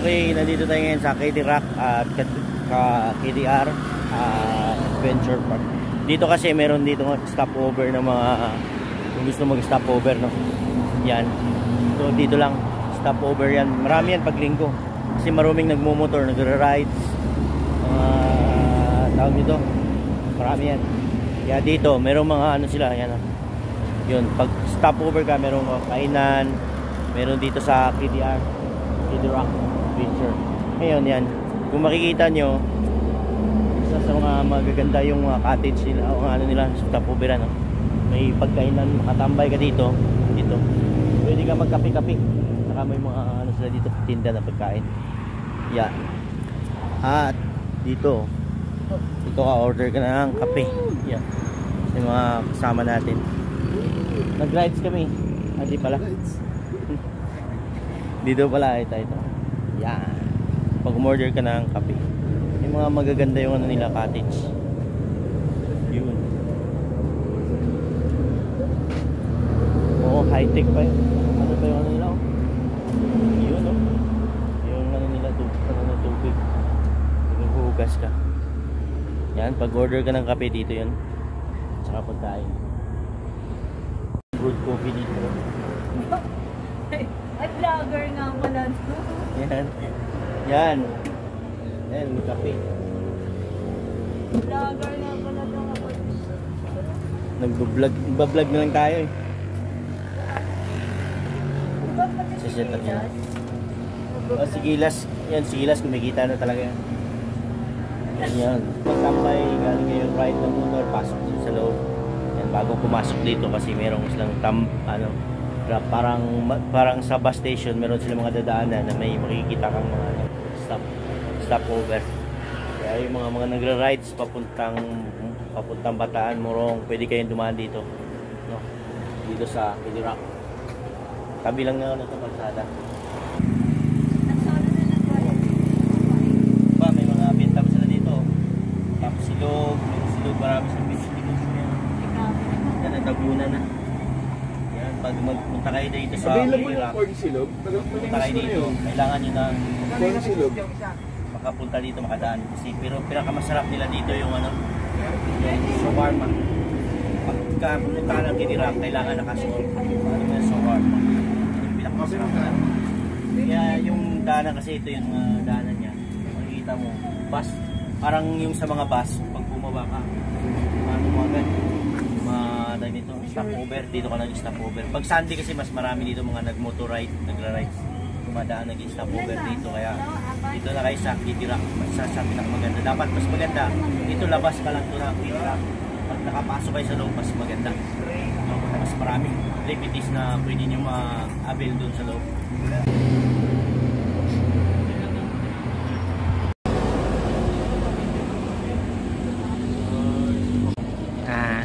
Okay, nandito tayo ngayon sa KD Rock at KDR uh, Adventure Park. Dito kasi meron dito stopover ng mga kung gusto mag stopover no. Yan. So dito lang stopover yan. Marami yan pag linggo. Kasi maruming nagmo-motor, nagra-rides. Uh, tawag dito. Marami yan. Kaya dito, meron mga ano sila, yan. Oh. Yun, pag stopover ka, merong kainan, meron dito sa KDR Kid Rock Adventure. Ngayon yan. Kung makikita nyo isa sa mga magaganda yung mga cottage nila o ano nila sa Tapubira no? may pagkainan makatambay ka dito dito. Pwede ka magkape-kape. Saka may mga ano sila dito tinda na pagkain. Yan. At dito dito ka order ka na ng kape. Yan. Yung mga kasama natin. Nag rides kami. Hindi ah, pala. Dito pala ito ito yan. Pag umorder ka ng kape. Yung mga magaganda yung ano nila cottage. Yun. Oo high tech pa yun. Ano pa yung ano nila oh? Yun oh. Yung ano nila tubig ano na tubig. Hugas ka. Yan pag order ka ng kape dito yun. Tsaka pagkain. Brewed coffee dito. Ay, vlogger nga pala. Yan. Yan. Yan, kape. Vlogger nga pala daw ako. Nagbablog, nagbablog na lang tayo eh. Saset up yan. Oh, si Gilas, yan si Gilas kumikita na talaga yan. Yan yan. Pagtambay, galing ngayon ride ng motor, pasok sa loob. Yan, bago pumasok dito kasi merong silang tam, ano, parang parang sa bus station meron silang mga dadaanan na may makikita kang mga ano, stop stopover. Kaya yung mga mga nagra-rides papuntang papuntang Bataan, Morong pwede kayong dumaan dito no? dito sa Kili Rock tabi lang na ito kalsada. Ba may mga benta sila dito. Tapos silog silog marami sa dito yan natabunan na pag magpunta kayo dito sa Available yung corn silog? punta kayo dito, kailangan nyo ng Corn silog? makapunta dito, makadaan. Kasi, pero pinakamasarap nila dito yung ano, yung shawarma. Pagka pumunta ng Iraq, kailangan nakasuot. Ano yung shawarma? Yung pinakamasarap na. Kaya yung daanan kasi ito yung uh, daanan niya. Makikita mo, bus, parang yung sa mga bus, pag bumaba ka, ano mo agad, tawag nito, stopover. Dito ka nag stopover. Pag Sunday kasi mas marami dito mga nag-motorride, nagra-ride. Tumadaan nag stopover dito. Kaya dito na kayo sa Rock. Sa, sa maganda. Dapat mas maganda. Dito labas ka lang ito na Rock. Pag nakapasok kayo sa loob, mas maganda. Mas maraming activities na pwede nyo ma-avail doon sa loob.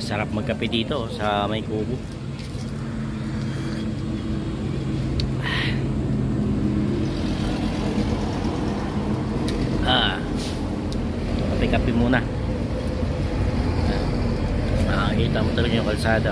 Sarap magkape dito sa may kubo. Ah. Kape kape muna nakakita mo talaga yung kalsada